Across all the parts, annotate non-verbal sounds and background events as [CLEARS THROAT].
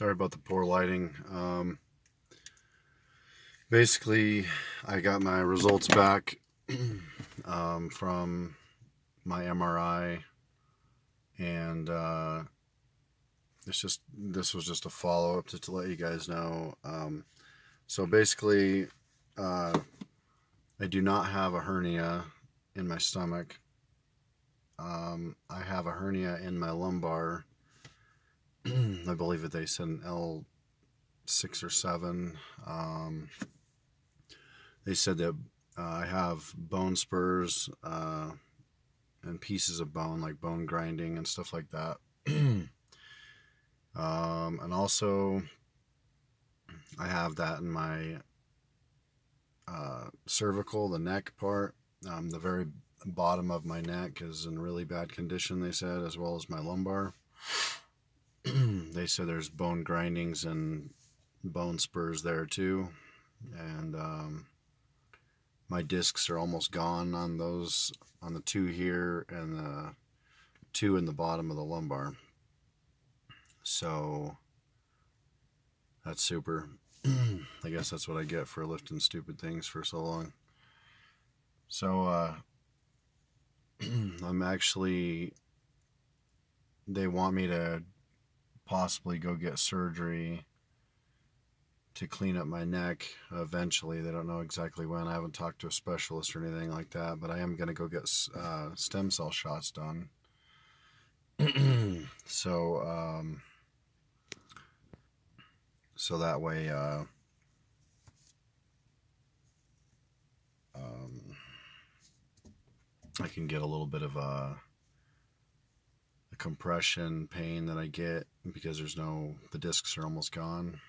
Sorry about the poor lighting. Um, basically, I got my results back [CLEARS THROAT] um, from my MRI, and uh, it's just this was just a follow up to, to let you guys know. Um, so basically, uh, I do not have a hernia in my stomach. Um, I have a hernia in my lumbar [CLEARS THROAT] I believe that they said an L six or seven. Um, they said that uh, I have bone spurs uh, and pieces of bone, like bone grinding and stuff like that. [CLEARS THROAT] um, and also, I have that in my uh, cervical, the neck part. Um, the very bottom of my neck is in really bad condition, they said, as well as my lumbar. [CLEARS THROAT] they said there's bone grindings and bone spurs there too. And um, my discs are almost gone on those, on the two here and the two in the bottom of the lumbar. So that's super. [CLEARS THROAT] I guess that's what I get for lifting stupid things for so long. So uh, [CLEARS THROAT] I'm actually, they want me to possibly go get surgery to clean up my neck eventually. They don't know exactly when. I haven't talked to a specialist or anything like that, but I am going to go get uh, stem cell shots done. [CLEARS THROAT] so, um, so that way, uh, um, I can get a little bit of a compression pain that I get because there's no, the discs are almost gone.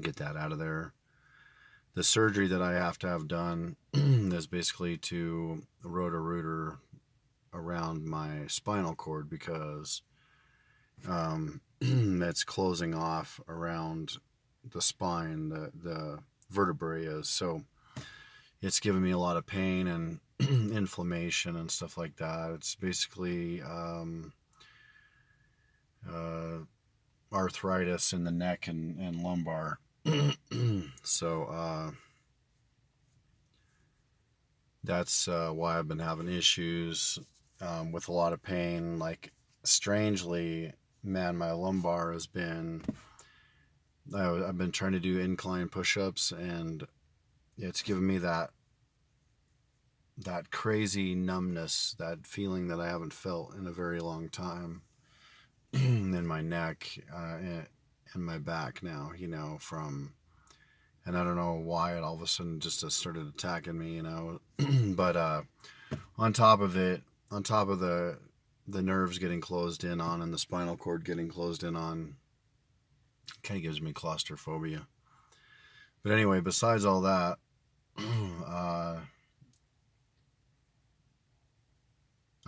Get that out of there. The surgery that I have to have done [CLEARS THROAT] is basically to roto-rooter around my spinal cord because um, [CLEARS THROAT] it's closing off around the spine, the, the vertebrae is. So it's giving me a lot of pain and [CLEARS THROAT] inflammation and stuff like that. It's basically um, uh, arthritis in the neck and, and lumbar. [CLEARS THROAT] so uh, that's uh, why I've been having issues um, with a lot of pain. Like, strangely, man, my lumbar has been. I've been trying to do incline push ups and it's given me that that crazy numbness, that feeling that I haven't felt in a very long time [CLEARS THROAT] in my neck uh, and my back now, you know, from, and I don't know why it all of a sudden just started attacking me, you know, [CLEARS THROAT] but uh, on top of it, on top of the the nerves getting closed in on and the spinal cord getting closed in on, kind of gives me claustrophobia. But anyway, besides all that, [CLEARS THROAT] uh,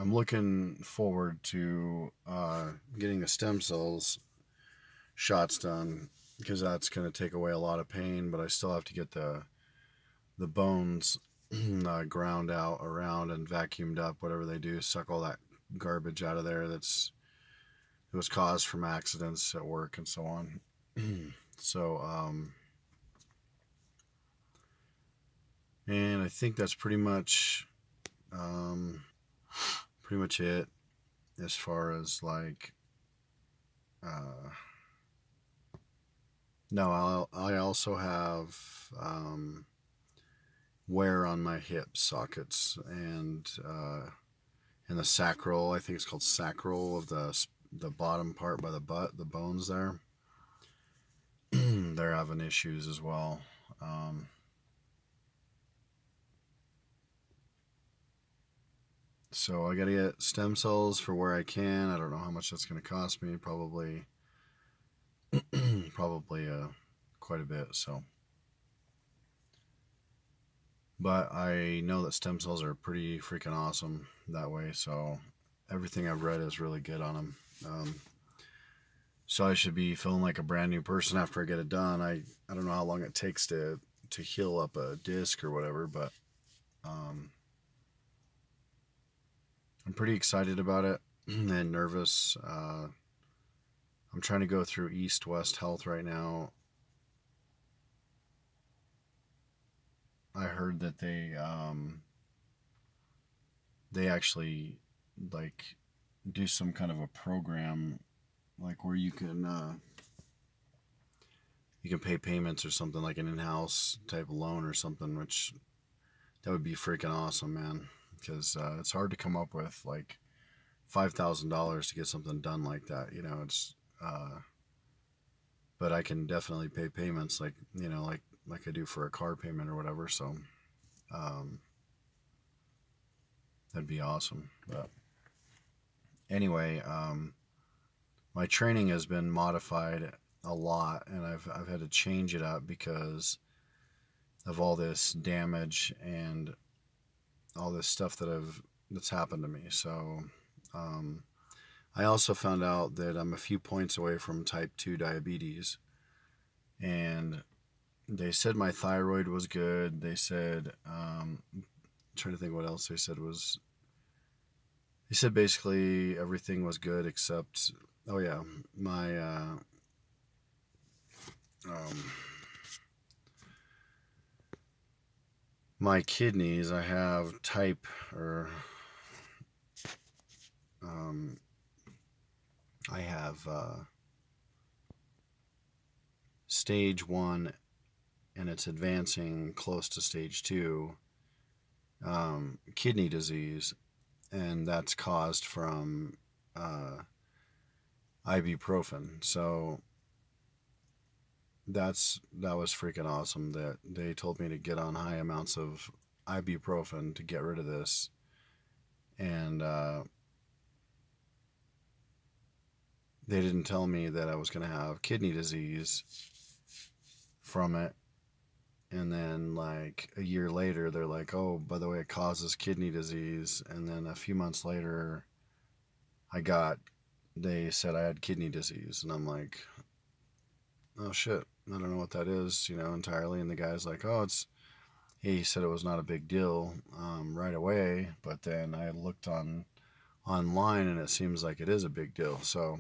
I'm looking forward to uh, getting the stem cells shots done because that's going to take away a lot of pain. But I still have to get the the bones [CLEARS THROAT] uh, ground out around and vacuumed up. Whatever they do, suck all that garbage out of there. That's it was caused from accidents at work and so on. [CLEARS THROAT] so, um, and I think that's pretty much. Um, pretty much it as far as like uh, no I'll, i also have um, wear on my hip sockets and uh, in the sacral i think it's called sacral of the the bottom part by the butt the bones there. [CLEARS THROAT] They're having issues as well. Um, So I got to get stem cells for where I can. I don't know how much that's to cost me. Probably, [CLEARS THROAT] probably uh, quite a bit. So, but I know that stem cells are pretty freaking awesome that way. So everything I've read is really good on them. Um, so I should be feeling like a brand new person after I get it done. I I don't know how long it takes to to heal up a disc or whatever, but um, I'm pretty excited about it [CLEARS THROAT] and nervous. Uh, I'm trying to go through East West Health right now. I heard that they um, they actually like do some kind of a program like where you can uh, you can pay payments or something like an in-house type loan or something which that would be freaking awesome man because uh, it's hard to come up with like five thousand dollars to get something done like that you know it's uh, but I can definitely pay payments like you know like like I do for a car payment or whatever so um, that'd be awesome but anyway um, my training has been modified a lot and I've, I've had to change it up because of all this damage and all this stuff that I've that's happened to me. So um, I also found out that I'm a few points away from type 2 diabetes. And they said my thyroid was good. They said um, I'm trying to think what else they said was they said basically everything was good except oh yeah my uh, my kidneys i have type or um, i have uh, stage one and it's advancing close to stage two um, kidney disease and that's caused from uh, ibuprofen. So that's that was freaking awesome that they told me to get on high amounts of ibuprofen to get rid of this. And uh, they didn't tell me that I was going to have kidney disease from it. And then like a year later they're like oh by the way it causes kidney disease. And then a few months later I got they said I had kidney disease, and I'm like, oh shit, I don't know what that is, you know, entirely. And the guy's like, oh, it's. He said it was not a big deal um, right away, but then I looked on online, and it seems like it is a big deal. So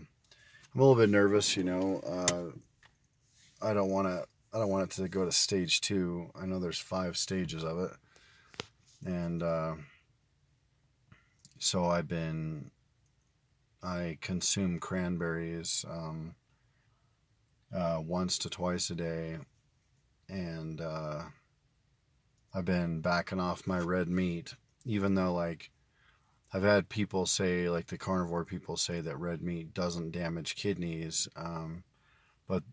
I'm a little bit nervous, you know. Uh, I don't want to. I don't want it to go to stage two. I know there's five stages of it, and uh, so I've been I consume cranberries um, uh, once to twice a day, and uh, I've been backing off my red meat, even though like I've had people say, like the carnivore people say that red meat doesn't damage kidneys, um, but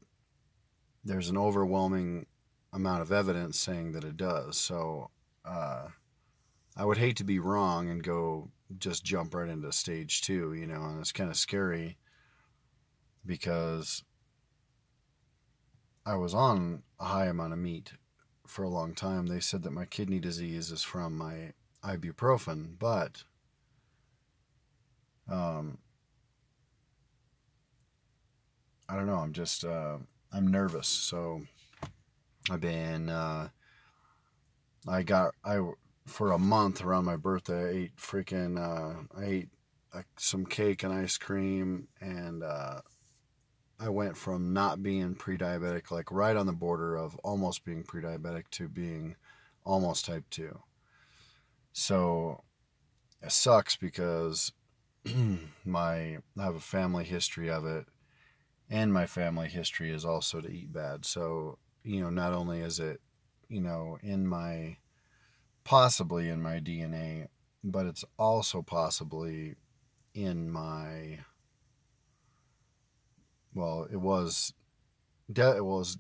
there's an overwhelming amount of evidence saying that it does. So uh, I would hate to be wrong and go just jump right into stage two, you know, and it's kind of scary because I was on a high amount of meat for a long time. They said that my kidney disease is from my ibuprofen, but um, I don't know. I'm just uh, I'm nervous, so I've been. Uh, I got I for a month around my birthday. I ate freaking, uh, I ate some cake and ice cream, and uh, I went from not being pre-diabetic, like right on the border of almost being pre-diabetic, to being almost type two. So it sucks because [CLEARS THROAT] my I have a family history of it, and my family history is also to eat bad. So you know, not only is it you know in my possibly in my DNA, but it's also possibly in my well, it was it was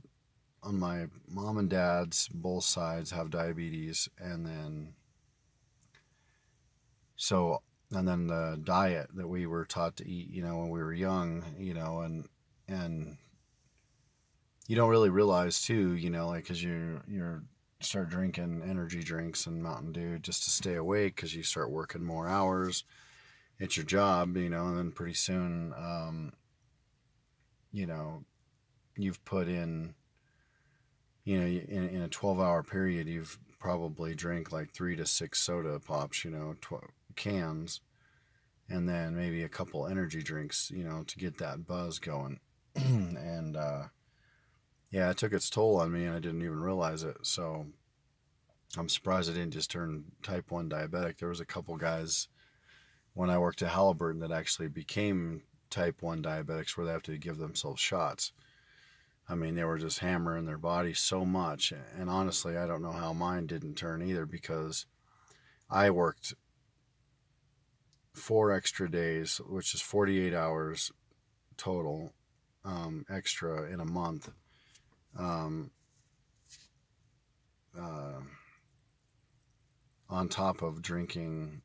on my mom and dad's both sides have diabetes and then so and then the diet that we were taught to eat, you know, when we were young, you know, and and you don't really realize too, you know, like cuz you're you're start drinking energy drinks and Mountain Dew just to stay awake because you start working more hours. It's your job, you know, and then pretty soon, um, you know, you've put in, you know, in, in a 12 hour period, you've probably drank like three to six soda pops, you know, tw- cans, and then maybe a couple energy drinks, you know, to get that buzz going. [CLEARS THROAT] and uh, yeah, it took its toll on me, and I didn't even realize it. So I'm surprised I didn't just turn type 1 diabetic. There was a couple guys when I worked at Halliburton that actually became type 1 diabetics where they have to give themselves shots. I mean, they were just hammering their body so much. And honestly, I don't know how mine didn't turn either because I worked four extra days, which is 48 hours total um, extra in a month. Um, uh, on top of drinking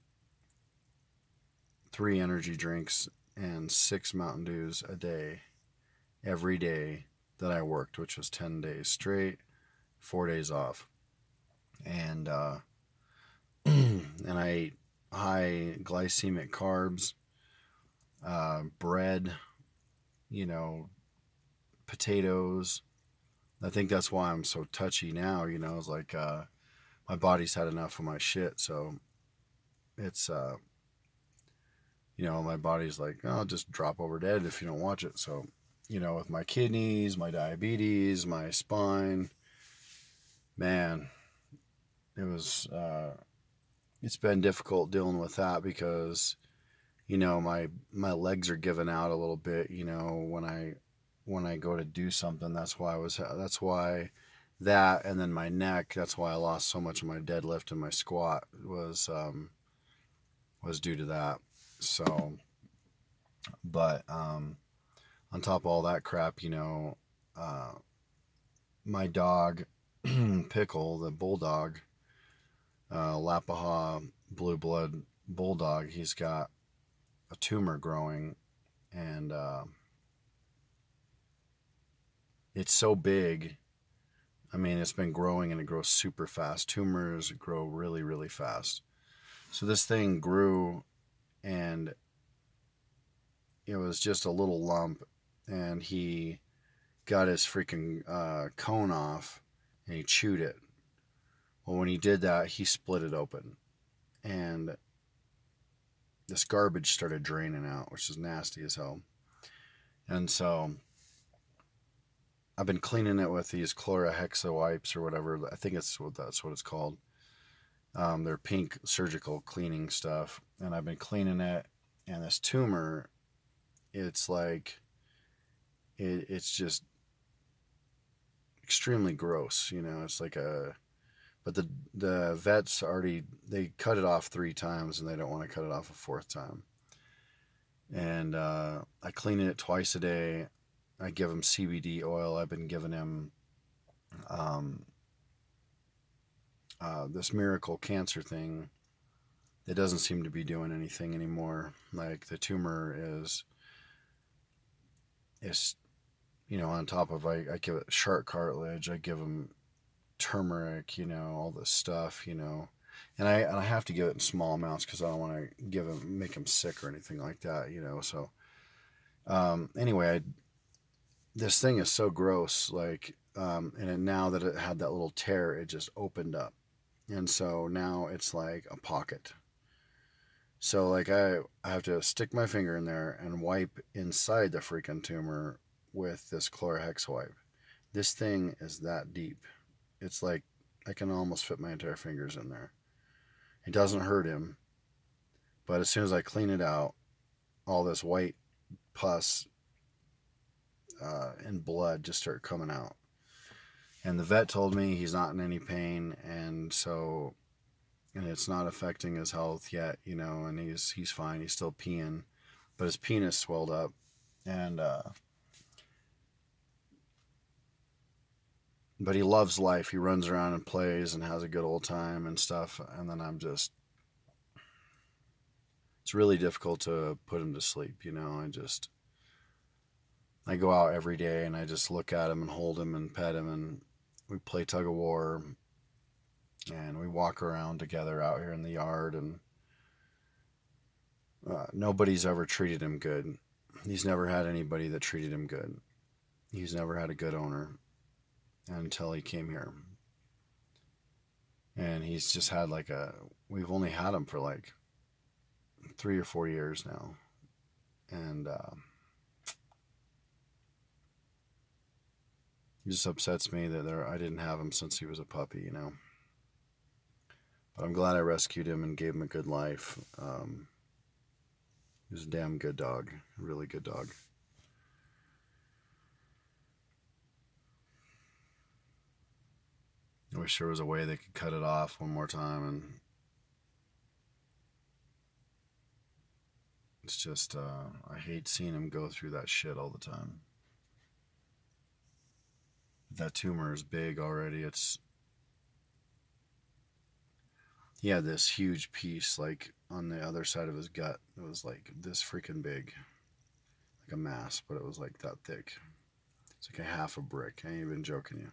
three energy drinks and six Mountain Dews a day every day that I worked, which was 10 days straight, four days off. And, uh, [CLEARS THROAT] and I ate high glycemic carbs, uh, bread, you know, potatoes. I think that's why I'm so touchy now, you know, it's like, uh, my body's had enough of my shit. So it's, uh, you know, my body's like, oh, I'll just drop over dead if you don't watch it. So, you know, with my kidneys, my diabetes, my spine, man, it was, uh, it's been difficult dealing with that because, you know, my, my legs are giving out a little bit, you know, when I, when I go to do something, that's why I was, that's why that and then my neck that's why i lost so much of my deadlift and my squat was um was due to that so but um on top of all that crap you know uh my dog [CLEARS THROAT] pickle the bulldog uh lappaha blue blood bulldog he's got a tumor growing and uh it's so big I mean, it's been growing and it grows super fast. Tumors grow really, really fast. So this thing grew and it was just a little lump and he got his freaking uh, cone off and he chewed it. Well, when he did that, he split it open and this garbage started draining out, which is nasty as hell. And so I've been cleaning it with these chlorohexa wipes or whatever. I think it's what that's what it's called. Um, they're pink surgical cleaning stuff, and I've been cleaning it. And this tumor, it's like, it, it's just extremely gross. You know, it's like a, but the the vets already they cut it off three times, and they don't want to cut it off a fourth time. And uh, I clean it twice a day. I give him CBD oil. I've been giving him um, uh, this miracle cancer thing. It doesn't seem to be doing anything anymore. Like the tumor is is you know on top of I, I give it shark cartilage. I give him turmeric. You know all this stuff. You know. And I, and I have to give it in small amounts because I don't want to give him make him sick or anything like that, you know. So um, anyway, I this thing is so gross like um, and it, now that it had that little tear it just opened up and so now it's like a pocket. So like I, I have to stick my finger in there and wipe inside the freaking tumor with this chlorhex wipe. This thing is that deep. It's like i can almost fit my entire fingers in there. It doesn't hurt him but as soon as i clean it out all this white pus uh, and blood just start coming out. And the vet told me he's not in any pain, and so, and it's not affecting his health yet, you know, and he's he's fine. He's still peeing, but his penis swelled up, and uh, but he loves life. He runs around and plays and has a good old time and stuff. And then I'm just, it's really difficult to put him to sleep, you know. I just I go out every day and I just look at him and hold him and pet him and we play tug of war and we walk around together out here in the yard and uh, nobody's ever treated him good. He's never had anybody that treated him good. He's never had a good owner until he came here. And he's just had like a, we've only had him for like three or four years now. And, uh, It just upsets me that there I didn't have him since he was a puppy, you know. But I'm glad I rescued him and gave him a good life. Um, he was a damn good dog, a really good dog. I wish there was a way they could cut it off one more time and it's just uh, I hate seeing him go through that shit all the time. That tumor is big already. It's he had this huge piece like on the other side of his gut. It was like this freaking big, like a mass, but it was like that thick. It's like a half a brick. I ain't even joking you.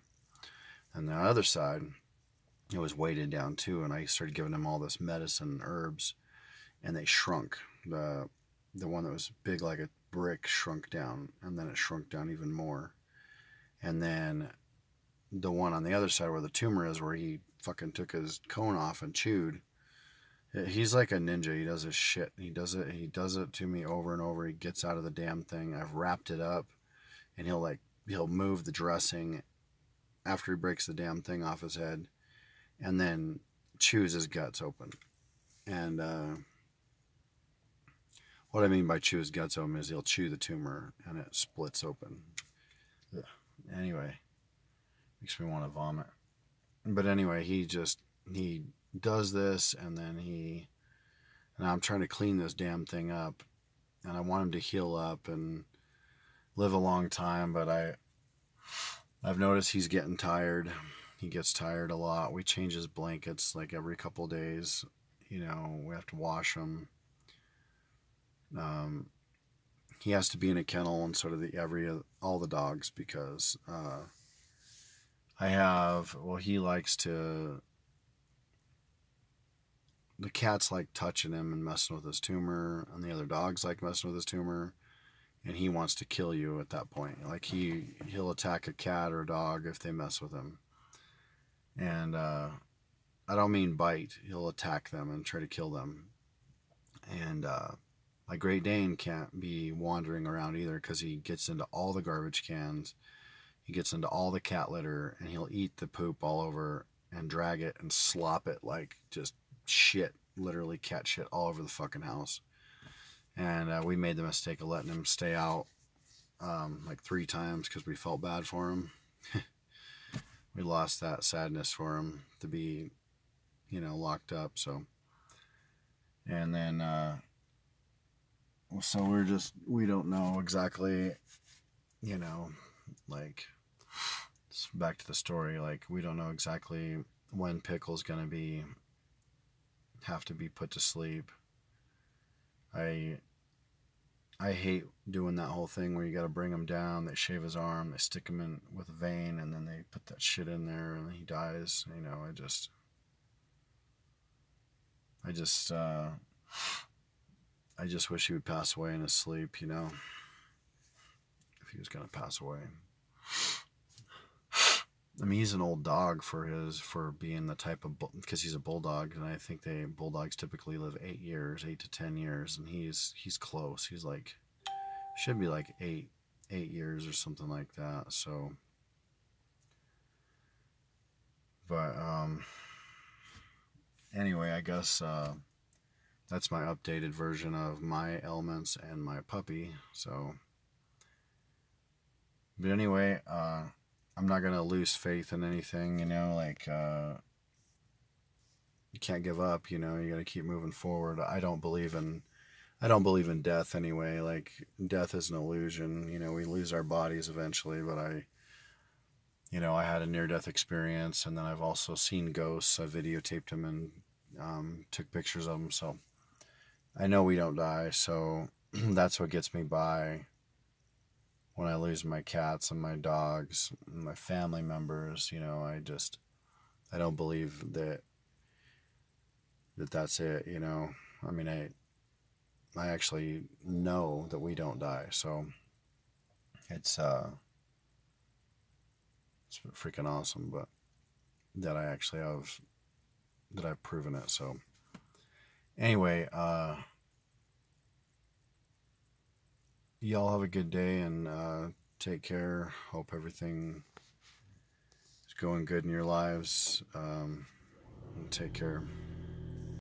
And the other side, it was weighted down too. And I started giving them all this medicine and herbs, and they shrunk. The the one that was big like a brick shrunk down, and then it shrunk down even more. And then the one on the other side where the tumor is, where he fucking took his cone off and chewed. He's like a ninja. He does his shit. He does it. He does it to me over and over. He gets out of the damn thing. I've wrapped it up, and he'll like he'll move the dressing after he breaks the damn thing off his head, and then chews his guts open. And uh, what I mean by chew his guts open is he'll chew the tumor and it splits open. Ugh. Anyway, makes me want to vomit. But anyway, he just he does this and then he and I'm trying to clean this damn thing up and I want him to heal up and live a long time, but I I've noticed he's getting tired. He gets tired a lot. We change his blankets like every couple days. You know, we have to wash them. Um, he has to be in a kennel and sort of the every all the dogs because uh, I have well he likes to the cats like touching him and messing with his tumor and the other dogs like messing with his tumor and he wants to kill you at that point. Like he he'll attack a cat or a dog if they mess with him. And uh, I don't mean bite. He'll attack them and try to kill them. And uh, my Great Dane can't be wandering around either because he gets into all the garbage cans. He gets into all the cat litter and he'll eat the poop all over and drag it and slop it like just shit, literally cat shit all over the fucking house and uh, we made the mistake of letting him stay out um, like three times because we felt bad for him. [LAUGHS] we lost that sadness for him to be, you know, locked up. So, and then, uh, so we're just we don't know exactly, you know, like back to the story. Like we don't know exactly when Pickle's gonna be have to be put to sleep. I I hate doing that whole thing where you got to bring him down. They shave his arm, they stick him in with a vein, and then they put that shit in there, and he dies. You know, I just, I just, uh, I just wish he would pass away in his sleep. You know, if he was gonna pass away. I mean, he's an old dog for his for being the type of because he's a bulldog, and I think they bulldogs typically live eight years, eight to ten years, and he's he's close. He's like should be like eight eight years or something like that. So, but um, anyway, I guess uh, that's my updated version of my elements and my puppy. So, but anyway, uh I'm not gonna lose faith in anything, you know, like uh, you can't give up, you know, you gotta keep moving forward. I don't believe in I don't believe in death anyway. Like death is an illusion, you know, we lose our bodies eventually, but I you know, I had a near death experience and then I've also seen ghosts. I videotaped them and um, took pictures of them, so I know we don't die, so [CLEARS THROAT] that's what gets me by when I lose my cats and my dogs, and my family members, you know, I just I don't believe that that that's it, you know. I mean, I I actually know that we don't die. So it's uh it's freaking awesome, but that I actually have that I've proven it. So anyway, uh y'all have a good day and uh, take care. Hope everything is going good in your lives. Um, take care.